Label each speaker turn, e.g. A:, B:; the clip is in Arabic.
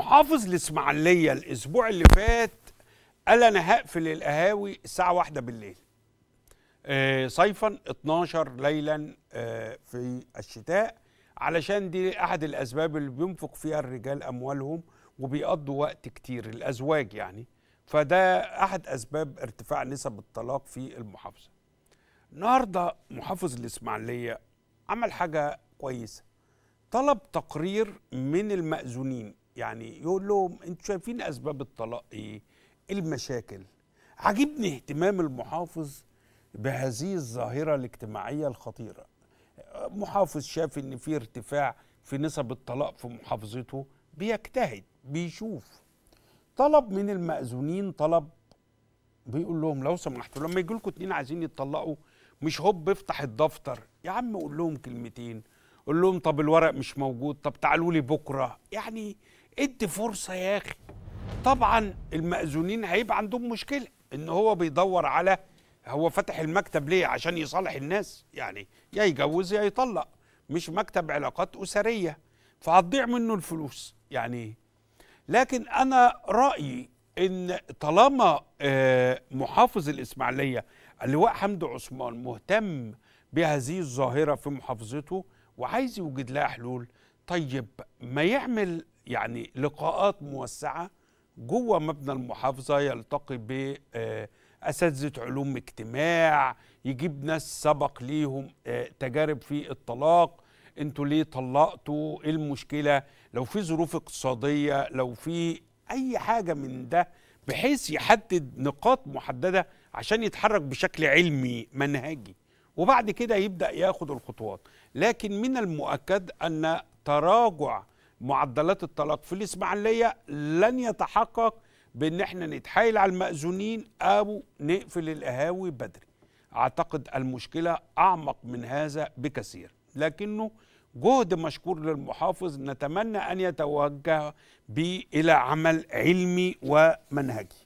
A: محافظ الإسماعيلية الأسبوع اللي فات قال أنا هقفل القهاوي الساعة واحدة بالليل. آه، صيفا 12 ليلا آه، في الشتاء علشان دي أحد الأسباب اللي بينفق فيها الرجال أموالهم وبيقضوا وقت كتير الأزواج يعني. فده أحد أسباب ارتفاع نسب الطلاق في المحافظة. النهارده محافظ الإسماعيلية عمل حاجة كويسة. طلب تقرير من المأذونين. يعني يقول لهم أنتوا شايفين أسباب الطلاق إيه؟ إيه المشاكل؟ عجبني اهتمام المحافظ بهذه الظاهرة الاجتماعية الخطيرة. محافظ شاف إن في ارتفاع في نسب الطلاق في محافظته بيجتهد بيشوف. طلب من المأذونين طلب بيقول لهم لو سمحتوا لما يجي لكم اتنين عايزين يتطلقوا مش هوب افتح الدفتر. يا عم قول لهم كلمتين. قول لهم طب الورق مش موجود طب تعالوا لي بكرة. يعني ادي فرصة يا أخي. طبعا المأذونين هيبقى عندهم مشكلة إن هو بيدور على هو فتح المكتب ليه؟ عشان يصالح الناس. يعني يا يجوز يا يطلق. مش مكتب علاقات أسرية. فهتضيع منه الفلوس. يعني لكن أنا رأيي إن طالما آه، محافظ الإسماعيلية اللواء حمدي عثمان مهتم بهذه الظاهرة في محافظته وعايز يوجد لها حلول طيب ما يعمل يعني لقاءات موسعة جوه مبنى المحافظة يلتقي باساتذه علوم اجتماع يجيب ناس سبق ليهم آه، تجارب في الطلاق. أنتوا ليه طلقتوا؟ إيه المشكلة؟ لو في ظروف اقتصادية لو في أي حاجة من ده بحيث يحدد نقاط محددة عشان يتحرك بشكل علمي منهجي. وبعد كده يبدأ ياخد الخطوات. لكن من المؤكد أن تراجع معدلات الطلاق في الإسماعيلية لن يتحقق بأن إحنا نتحايل على المأذونين أو نقفل القهاوي بدري. أعتقد المشكلة أعمق من هذا بكثير. لكنه جهد مشكور للمحافظ نتمنى أن يتوجه به إلى عمل علمي ومنهجي.